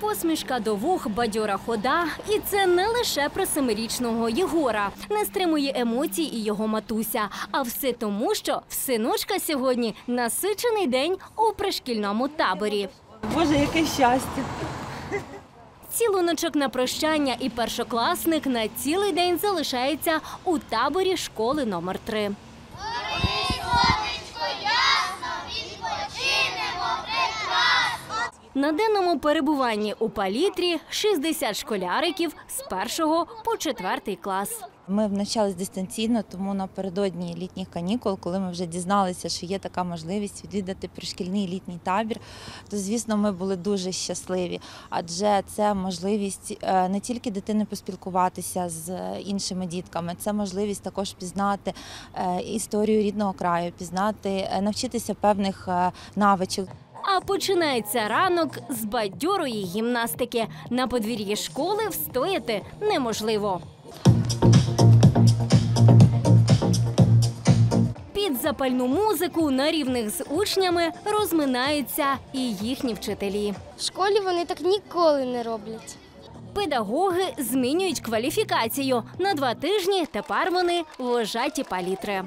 Посмішка до вух, бадьора хода, і це не лише про семирічного Єгора. Не стримує емоцій і його матуся. А все тому, що в синочка сьогодні насичений день у пришкільному таборі. Боже, яке щастя! Цілуночок на прощання і першокласник на цілий день залишається у таборі школи номер 3 На денному перебуванні у палітрі 60 школяриків з 1 по 4 клас. Ми навчались дистанційно, тому напередодні літніх канікул, коли ми вже дізналися, що є така можливість відвідати пришкільний літній табір, то звісно ми були дуже щасливі, адже це можливість е, не тільки дитини поспілкуватися з іншими дітками, це можливість також пізнати е, історію рідного краю, пізнати, е, навчитися певних е, навичок. А починається ранок з бадьорої гімнастики. На подвір'ї школи встояти неможливо. Під запальну музику на рівних з учнями розминаються і їхні вчителі. В школі вони так ніколи не роблять. Педагоги змінюють кваліфікацію. На два тижні тепер вони вожаті палітри.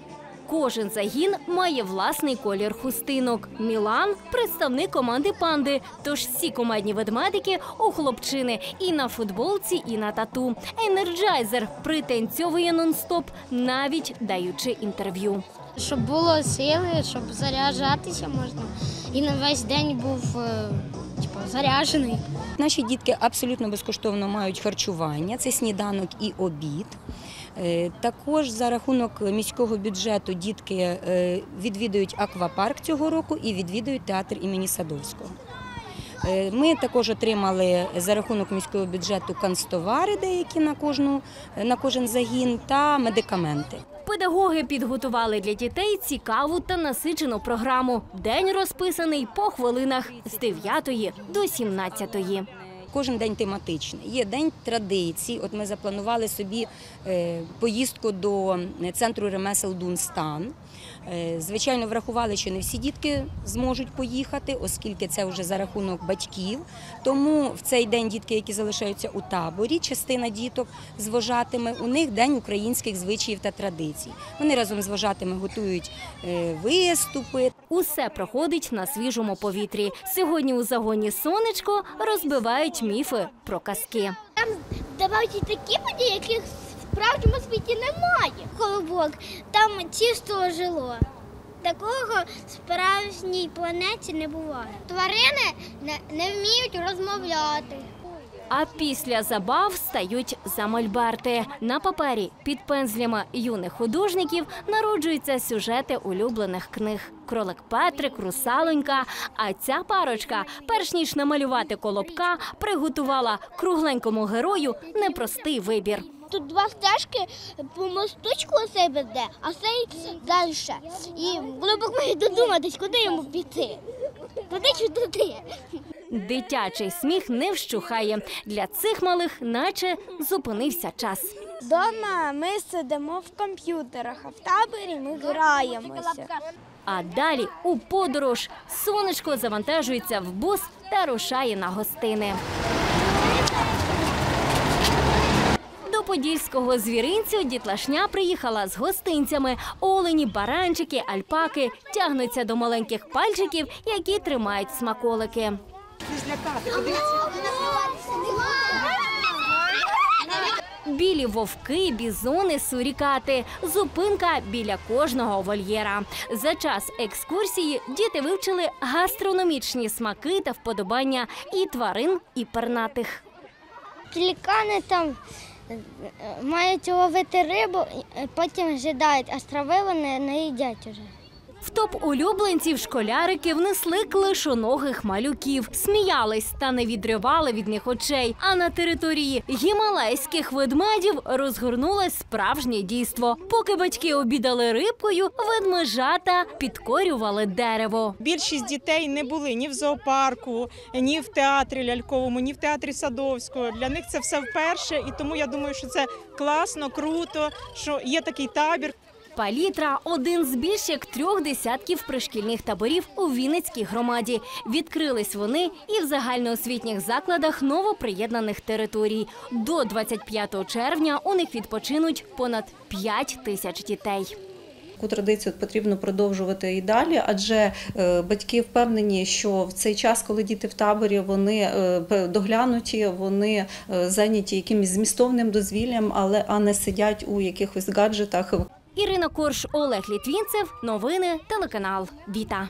Кожен загін має власний колір хустинок. Мілан представник команди панди. Тож всі командні ведмедики у хлопчини і на футболці, і на тату. Енерджайзер пританцьовує нон-стоп, навіть даючи інтерв'ю. Щоб було сили, щоб заряджатися можна. І на весь день був е, типу, заряджений. Наші дітки абсолютно безкоштовно мають харчування, це сніданок і обід. Е, Також за рахунок міського бюджету дітки е, відвідують аквапарк цього року і відвідують театр імені Садовського. Е, Ми також отримали за рахунок міського бюджету канцтовари деякі на кожну на кожен загін та медикаменти. Педагоги підготували для дітей цікаву та насичену програму. День розписаний по хвилинах з 9 до 17. Кожен день тематичний. Є день традицій. От ми запланували собі е, поїздку до центру ремесел Дунстан. Е, Звичайно, врахували, що не всі дітки зможуть поїхати, оскільки це вже за рахунок батьків. Тому в цей день дітки, які залишаються у таборі, частина діток з вожатими, у них день українських звичаїв та традицій. Вони разом з вожатими готують е, виступи, Усе проходить на свіжому повітрі. Сьогодні у загоні сонечко розбивають міфи про казки. Там Давайте такі події, яких в справжньому світі немає. Колобок, там чисто жило. Такого справжній планеті не буває. Тварини не вміють розмовляти. А після забав стають за мольберти. На папері під пензлями юних художників народжуються сюжети улюблених книг. Кролик Петрик, Русалонька. А ця парочка, перш ніж намалювати колобка, приготувала кругленькому герою непростий вибір. Тут два стежки по мосточку оцей веде, а цей далі. І колобок має додуматись, куди йому піти. Туди чи туди. Дитячий сміх не вщухає. Для цих малих, наче зупинився час. Дома ми сидимо в комп'ютерах, а в таборі ми граємося. А далі у подорож сонечко завантажується в бус та рушає на гостини. До подільського звіринцю дітлашня приїхала з гостинцями. Олені, баранчики, альпаки тягнуться до маленьких пальчиків, які тримають смаколики. Білі вовки, бізони, сурікати. Зупинка біля кожного вольєра. За час екскурсії діти вивчили гастрономічні смаки та вподобання і тварин, і пернатих. Пелікани там е, мають ловити рибу, е, потім жидають, а страви вони не їдять уже. В топ улюбленців школярики внесли клишоногих малюків, сміялись та не відривали від них очей. А на території гімалайських ведмедів розгорнулось справжнє дійство. Поки батьки обідали рибкою, ведмежата підкорювали дерево. Більшість дітей не були ні в зоопарку, ні в театрі ляльковому, ні в театрі Садовського. Для них це все вперше, і тому я думаю, що це класно, круто, що є такий табір. Палітра один з більш як трьох десятків пришкільних таборів у Вінницькій громаді. Відкрились вони і в загальноосвітніх закладах новоприєднаних територій. До 25 червня у них відпочинуть понад 5 тисяч дітей. Таку традицію потрібно продовжувати і далі, адже е, батьки впевнені, що в цей час, коли діти в таборі, вони е, доглянуті, вони е, зайняті якимось змістовним дозвіллям, але а не сидять у якихось гаджетах. Ірина Корш, Олег Літвінцев. Новини телеканал Віта.